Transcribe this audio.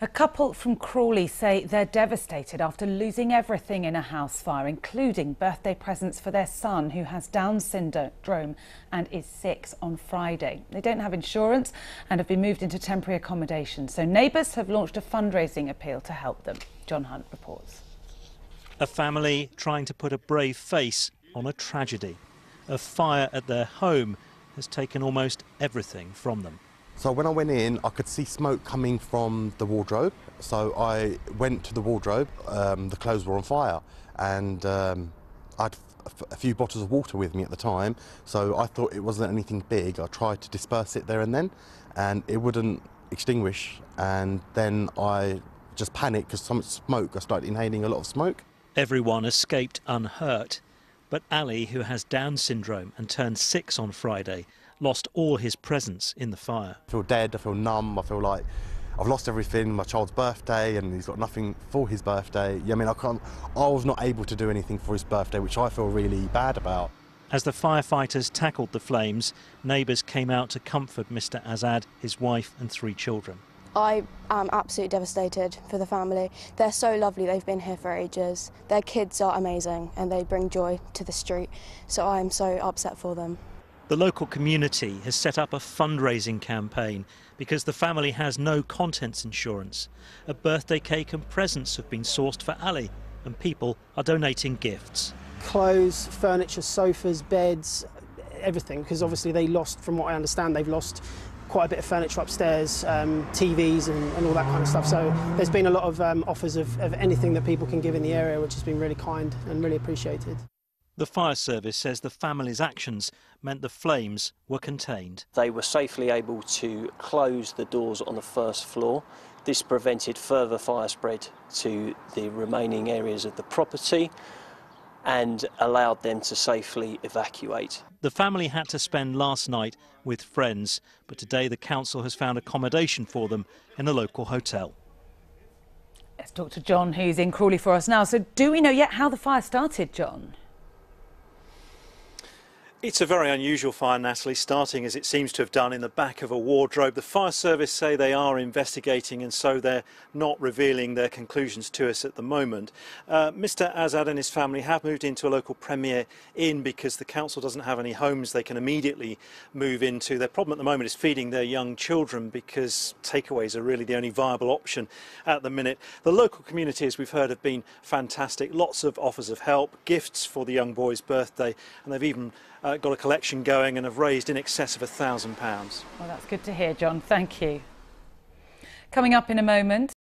A couple from Crawley say they're devastated after losing everything in a house fire, including birthday presents for their son who has Down syndrome and is six on Friday. They don't have insurance and have been moved into temporary accommodation, so neighbours have launched a fundraising appeal to help them. John Hunt reports. A family trying to put a brave face on a tragedy. A fire at their home has taken almost everything from them. So when I went in, I could see smoke coming from the wardrobe. So I went to the wardrobe. Um, the clothes were on fire, and um, I had a few bottles of water with me at the time. So I thought it wasn't anything big. I tried to disperse it there and then, and it wouldn't extinguish. And then I just panicked because some smoke. I started inhaling a lot of smoke. Everyone escaped unhurt. But Ali, who has Down syndrome and turned six on Friday, lost all his presents in the fire. I feel dead, I feel numb, I feel like I've lost everything, my child's birthday, and he's got nothing for his birthday. Yeah, I mean, I, can't, I was not able to do anything for his birthday, which I feel really bad about. As the firefighters tackled the flames, neighbours came out to comfort Mr Azad, his wife and three children. I am absolutely devastated for the family. They're so lovely, they've been here for ages. Their kids are amazing and they bring joy to the street, so I'm so upset for them. The local community has set up a fundraising campaign because the family has no contents insurance. A birthday cake and presents have been sourced for Ali and people are donating gifts. Clothes, furniture, sofas, beds, everything because obviously they lost, from what I understand, they've lost quite a bit of furniture upstairs, um, TVs and, and, all that kind of stuff. So there's been a lot of um, offers of, of anything that people can give in the area, which has been really kind and really appreciated. The fire service says the family's actions meant the flames were contained. They were safely able to close the doors on the first floor. This prevented further fire spread to the remaining areas of the property and allowed them to safely evacuate. The family had to spend last night with friends, but today the council has found accommodation for them in a local hotel. Let's talk to John, who's in Crawley for us now. So, do we know yet how the fire started, John? It's a very unusual fire, Natalie, starting as it seems to have done in the back of a wardrobe. The fire service say they are investigating and so they're not revealing their conclusions to us at the moment. Uh, Mr Azad and his family have moved into a local Premier Inn because the council doesn't have any homes they can immediately move into. Their problem at the moment is feeding their young children because takeaways are really the only viable option at the minute. The local community, as we've heard, have been fantastic. Lots of offers of help, gifts for the young boy's birthday, and they've even uh, Uh, got a collection going and have raised in excess of a thousand pounds. Well, that's good to hear, John. Thank you. Coming up in a moment.